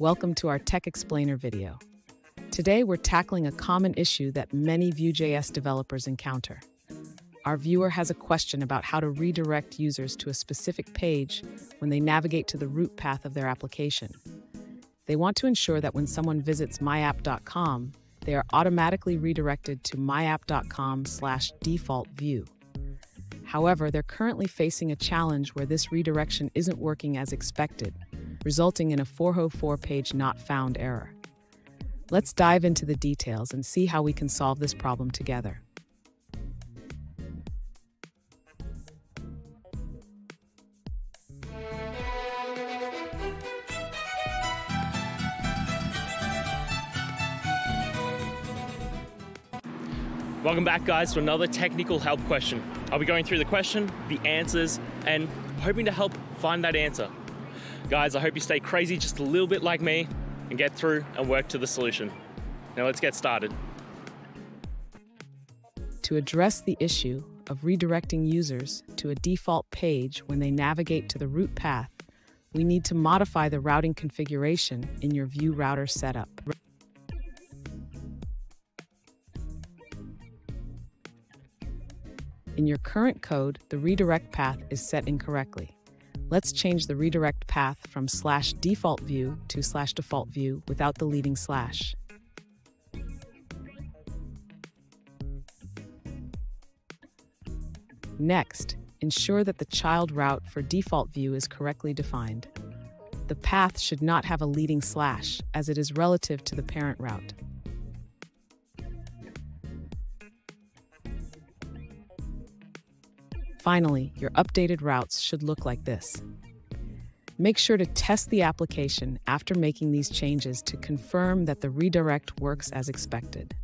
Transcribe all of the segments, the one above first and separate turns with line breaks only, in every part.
Welcome to our Tech Explainer video. Today we're tackling a common issue that many Vue.js developers encounter. Our viewer has a question about how to redirect users to a specific page when they navigate to the root path of their application. They want to ensure that when someone visits myapp.com, they are automatically redirected to myapp.com slash default view. However, they're currently facing a challenge where this redirection isn't working as expected, resulting in a 404 page not found error. Let's dive into the details and see how we can solve this problem together.
Welcome back guys to another technical help question. I'll be going through the question, the answers, and hoping to help find that answer. Guys, I hope you stay crazy just a little bit like me and get through and work to the solution. Now let's get started.
To address the issue of redirecting users to a default page when they navigate to the root path, we need to modify the routing configuration in your Vue router setup. In your current code, the redirect path is set incorrectly. Let's change the redirect path from slash default view to slash default view without the leading slash. Next, ensure that the child route for default view is correctly defined. The path should not have a leading slash, as it is relative to the parent route. Finally, your updated routes should look like this. Make sure to test the application after making these changes to confirm that the redirect works as expected.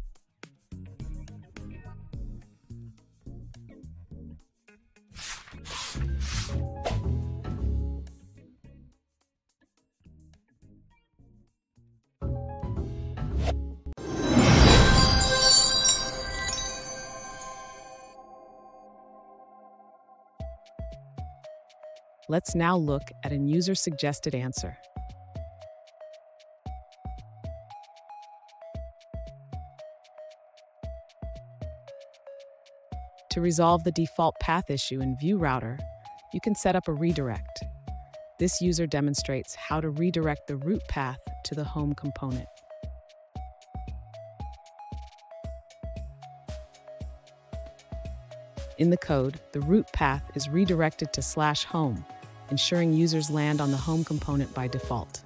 Let's now look at a user-suggested answer. To resolve the default path issue in Vue Router, you can set up a redirect. This user demonstrates how to redirect the root path to the home component. In the code, the root path is redirected to slash home, ensuring users land on the home component by default.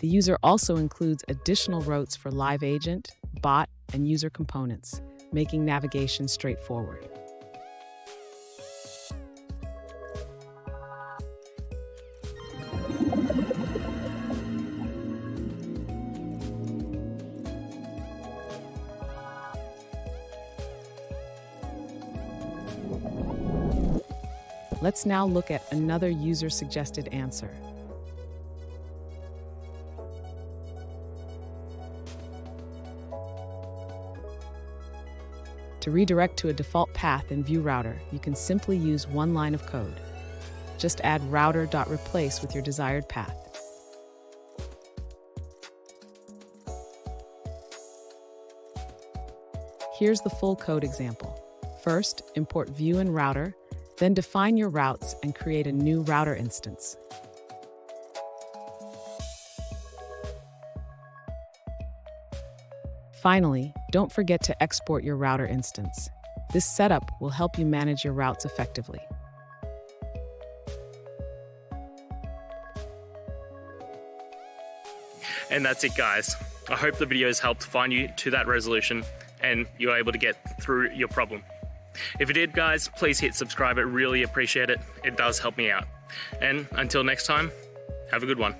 The user also includes additional routes for live agent, bot, and user components, making navigation straightforward. Let's now look at another user-suggested answer. To redirect to a default path in Vue Router, you can simply use one line of code. Just add router.replace with your desired path. Here's the full code example. First, import Vue and router, then define your routes and create a new router instance. Finally, don't forget to export your router instance. This setup will help you manage your routes effectively.
And that's it guys. I hope the video has helped find you to that resolution and you're able to get through your problem. If you did, guys, please hit subscribe. I really appreciate it. It does help me out. And until next time, have a good one.